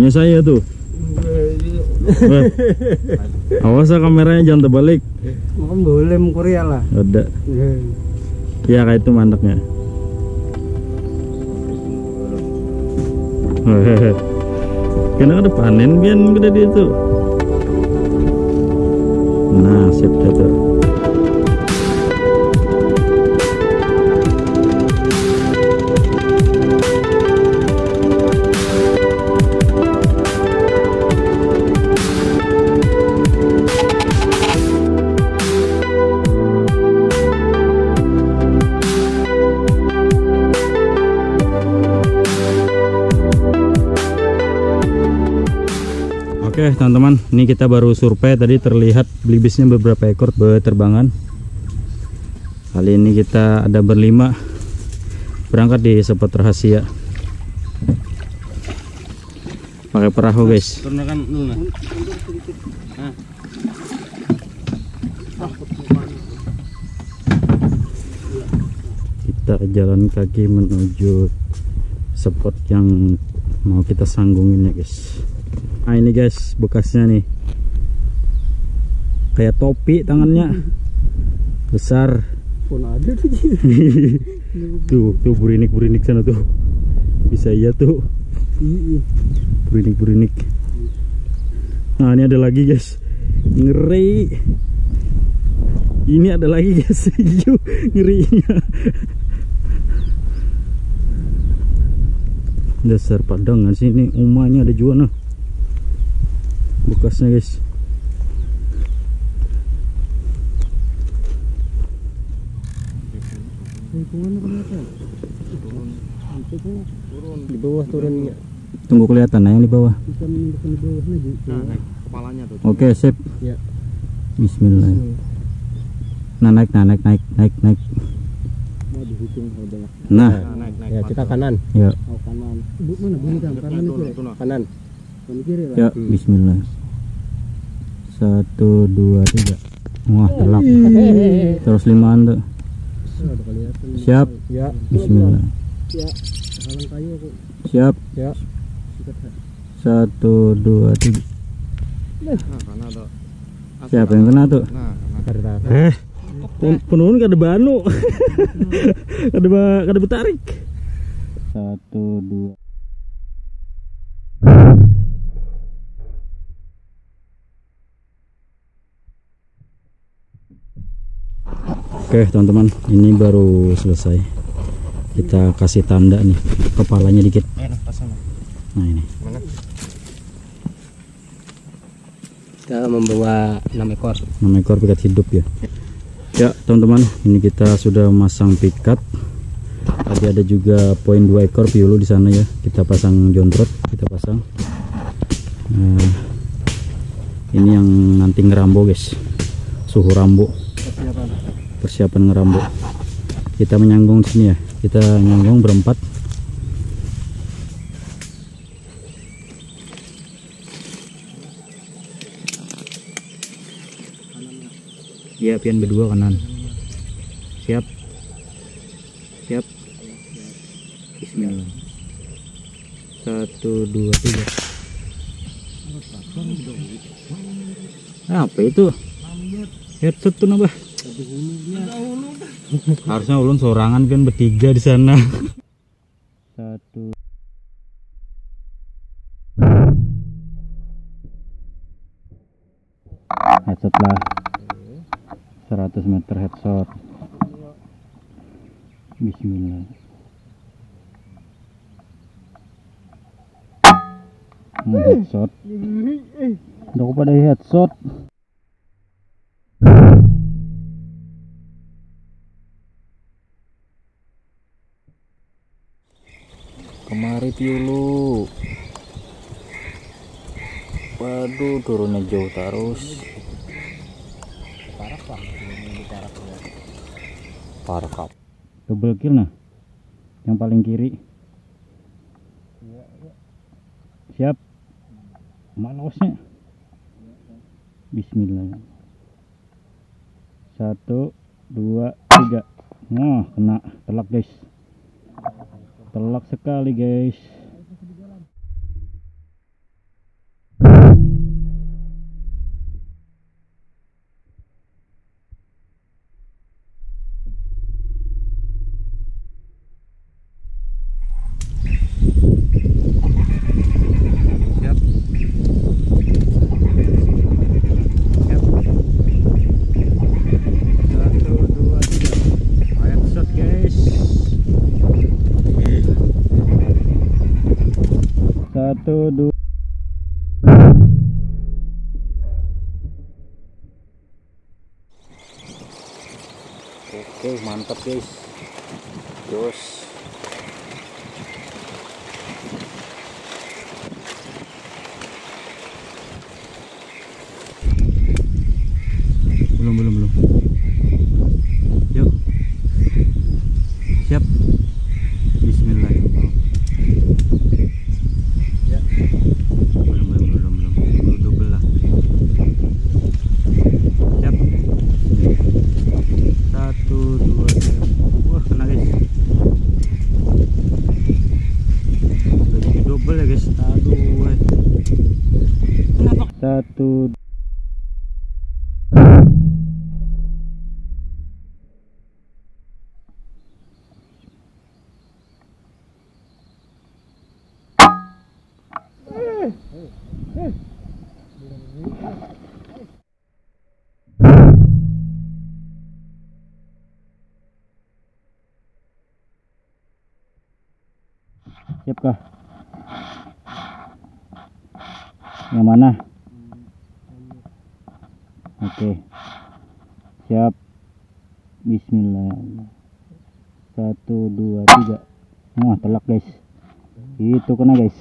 Punya saya tuh. Wah. Awas ya kameranya jangan terbalik. Makan boleh Korea lah. Ada. Ya kayak itu. Hehehe. Kena ada panen bian gede dia tuh. Nah, sip Oke teman-teman ini kita baru survei. Tadi terlihat belibisnya beberapa ekor berterbangan kali ini kita ada berlima. Berangkat di spot rahasia. Pakai perahu guys. Turunkan dulu nah. kita jalan kaki menuju spot yang mau kita sanggungin ya guys nah ini guys bekasnya nih. Kayak topi tangannya. Besar. Pun ada tuh. tuh tuh burinik burinik sana tuh. Bisa iya tuh. Iya. burinik burinik nah ini ada lagi guys. Ngeri. Ini ada lagi guys. Ngerinya. Dasar padangan sih ini. Umanya ada juga nah bekasnya guys. Di bawah turunnya. tunggu kelihatan nah yang di bawah. Nah, naik kepalanya tuh. oke sip Ya. Bismillah nah naik nah naik naik naik naik nah Nah, naik naik. Ya kita kanan. ya Oh kanan. Bu mana bunyi kan? Kanan ya? nah. Kanan. Kanan kiri lah. ya Bismillah satu dua tiga. Wah telak terus limaan tuh Oh, udah kelihatan. siap? Ya. Bismillah. Ya. Halang kayu kok. siap? Ya. satu dua tiga. Nah, siapa yang kena. tuh Nah, eh? Pen- penurun kada banu. Kada ba kada betarik. Satu dua Oke teman-teman ini baru selesai. Kita kasih tanda nih kepalanya dikit. Enak pasang. nah ini. Mana? kita membawa 6 ekor. 6 ekor pikat hidup ya. Ya teman-teman ini kita sudah masang pikat. Tadi ada juga poin 2 ekor piulu di sana ya. Kita pasang jontrot kita pasang. Nah, ini yang nanti ngerambo guys. Suhu rambo Persiapan. persiapan ngerambo kita menyanggung sini ya kita nyanggung berempat Iya, pian berdua kanan. Siap. Siap. Bismillah. Satu, dua, tiga. Apa itu? Headset tuh nambah. Harusnya ulun sorangan kan bertiga di sana. Satu. Headset lah. 100 meter headshot. Bismillah. Hmm, headshot. Udah aku pada headshot. Kemari piulu. Waduh, turunnya jauh terus. Parkap. Double kill nah. Yang paling kiri. Siap. Malosnya. Bismillah. Satu, dua, tiga. Wah, kena telak guys. Telak sekali guys. satu dua. Oke mantap guys. Terus. Belum belum belum. Yuk. Siap. Siap kah yang mana? Oke. Siap. Bismillah. Satu dua tiga. Wah telak guys. Itu kena guys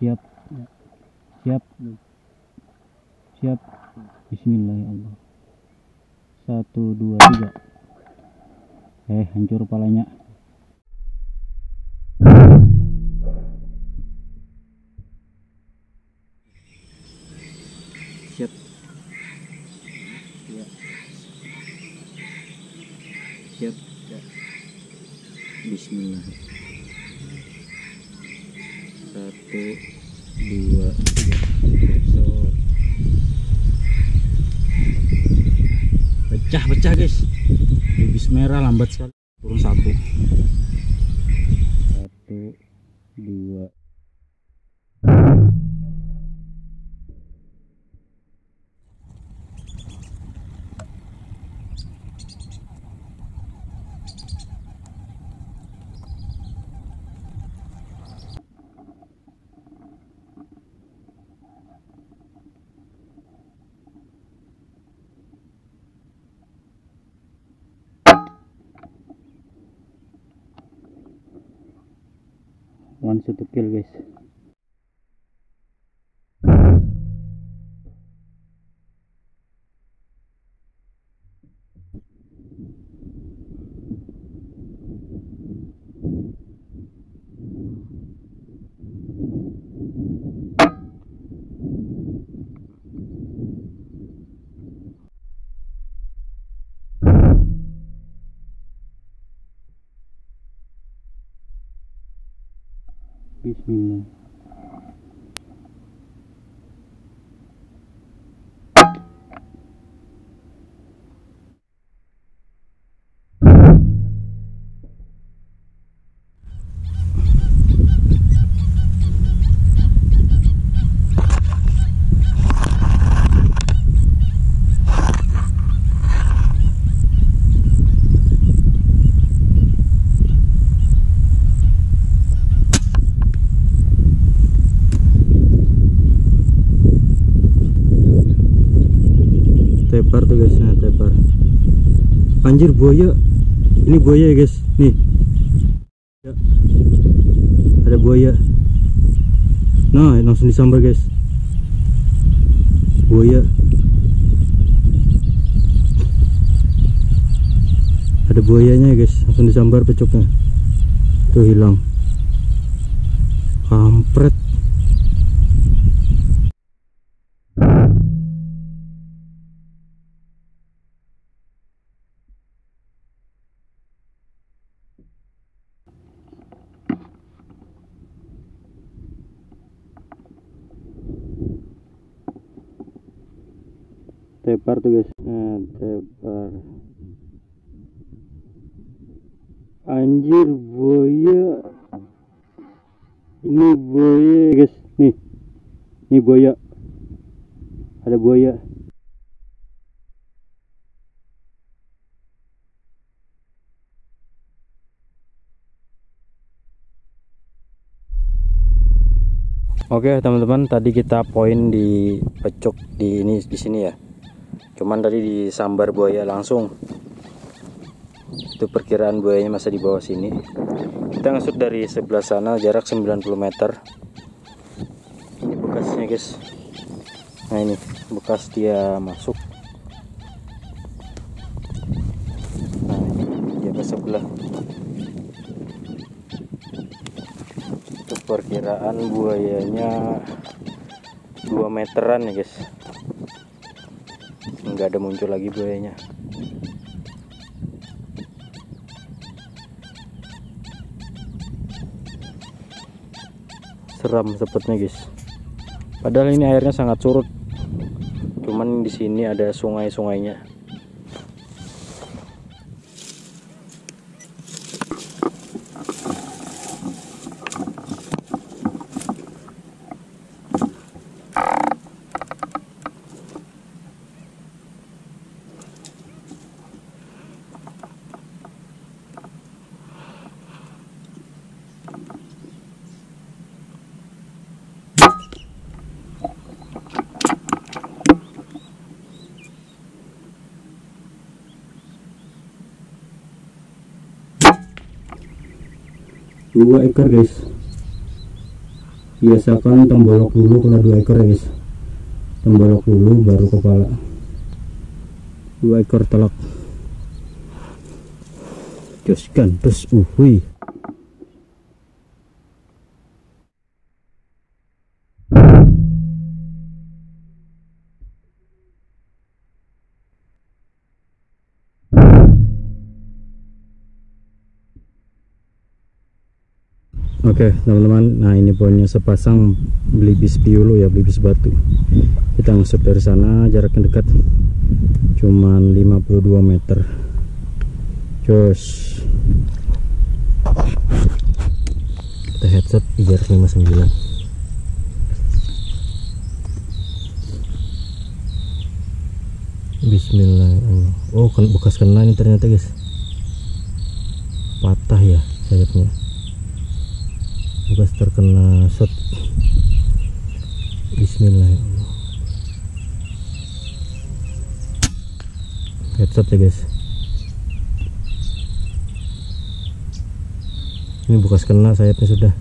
siap. Siap siap. Bismillah ya Allah satu dua tiga. Eh hancur palanya. Siap. Ya. siap. Bismillah satu dua tiga Besok. pecah pecah guys bibis merah lambat sekali one shot to kill guys Bismillah tepar tuh guys nah tepar anjir buaya. Ini buaya ya guys. Nih. Ya. ada buaya. Nah langsung disambar guys. Buaya. Ada buayanya ya guys. Langsung disambar pecoknya. Tuh hilang. Kampret tepar tuh guys. Nah, tepar anjir buaya. Ini buaya guys. Nih. Ini buaya. Ada buaya. Oke teman-teman, tadi kita poin di pecuk di ini di sini ya. Cuman tadi disambar buaya langsung. Itu perkiraan buayanya masih di bawah sini. Kita ngesut dari sebelah sana jarak 90 meter. Ini bekasnya guys. Nah ini bekas dia masuk. Nah ini dia ke sebelah. Itu perkiraan buayanya 2 meteran ya guys. Nggak ada muncul lagi buayanya. seram sepertinya guys. Padahal ini airnya sangat surut. Cuman di sini ada sungai-sungainya dua ekor guys. Biasakan tembolok dulu kalau dua ekor ya guys. Tembolok dulu baru kepala. Dua ekor telak. Jos gandos uhui Oke teman-teman. Nah ini poinnya sepasang. Belibis piulu ya belibis batu. Kita ngusut dari sana jaraknya dekat. Cuman 52 meter. Jos. Kita headset di jarak 59 Bismillah oh kan bekas kena ini ternyata guys. Patah ya sayapnya bekas terkena shot. Bismillah. Headshot ya guys. Ini bekas kena sayapnya sudah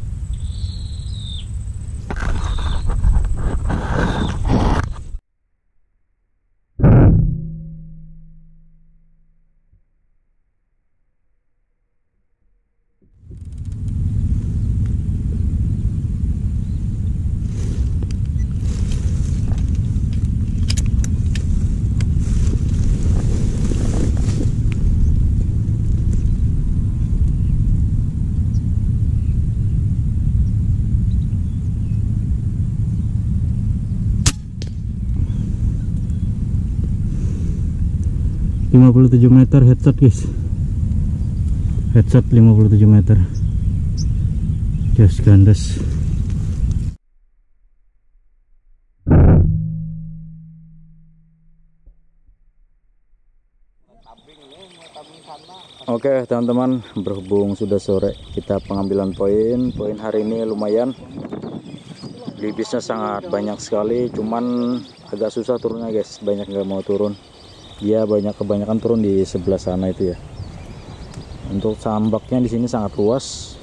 lima puluh tujuh meter headshot guys. Headshot 57 meter. Just gandes. Oke teman-teman berhubung sudah sore kita pengambilan poin. Poin hari ini lumayan. Libisnya sangat banyak sekali cuman agak susah turunnya guys. Banyak nggak mau turun dia banyak kebanyakan turun di sebelah sana itu ya. Untuk sambaknya di sini sangat luas.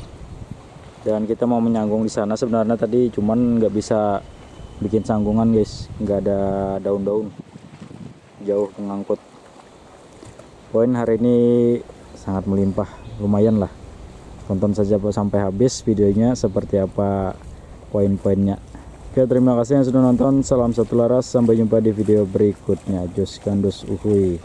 Dan kita mau menyanggung di sana sebenarnya tadi cuman nggak bisa bikin sanggungan guys. Nggak ada daun-daun. Jauh pengangkut poin hari ini sangat melimpah. Lumayan lah. Tonton saja sampai habis videonya seperti apa poin-poinnya Oke terima kasih yang sudah nonton. Salam satu laras sampai jumpa di video berikutnya. Jos Kandos Uhui